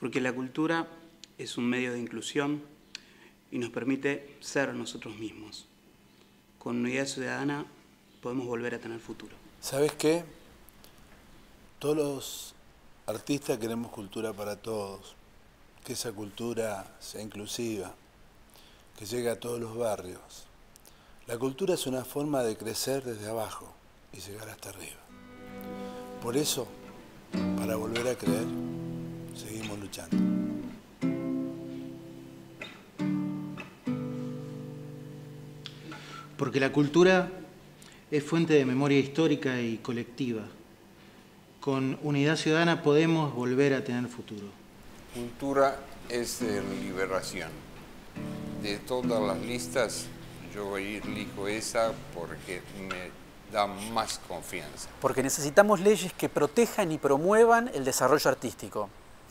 Porque la cultura es un medio de inclusión y nos permite ser nosotros mismos. Con unidad ciudadana podemos volver a tener futuro. ¿Sabes qué? Todos los artistas queremos cultura para todos, que esa cultura sea inclusiva, que llegue a todos los barrios. La cultura es una forma de crecer desde abajo y llegar hasta arriba. Por eso, para volver a creer, seguimos luchando. Porque la cultura es fuente de memoria histórica y colectiva. Con unidad ciudadana podemos volver a tener futuro. Cultura es de liberación. De todas las listas, yo elijo esa porque me da más confianza. Porque necesitamos leyes que protejan y promuevan el desarrollo artístico.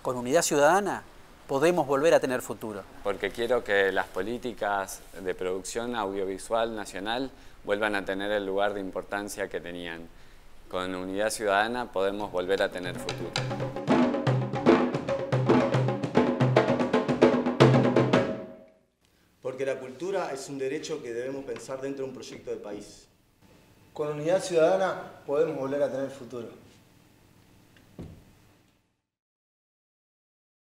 Con unidad ciudadana podemos volver a tener futuro. Porque quiero que las políticas de producción audiovisual nacional vuelvan a tener el lugar de importancia que tenían. Con unidad ciudadana podemos volver a tener futuro. Porque la cultura es un derecho que debemos pensar dentro de un proyecto de país. Con unidad ciudadana podemos volver a tener futuro.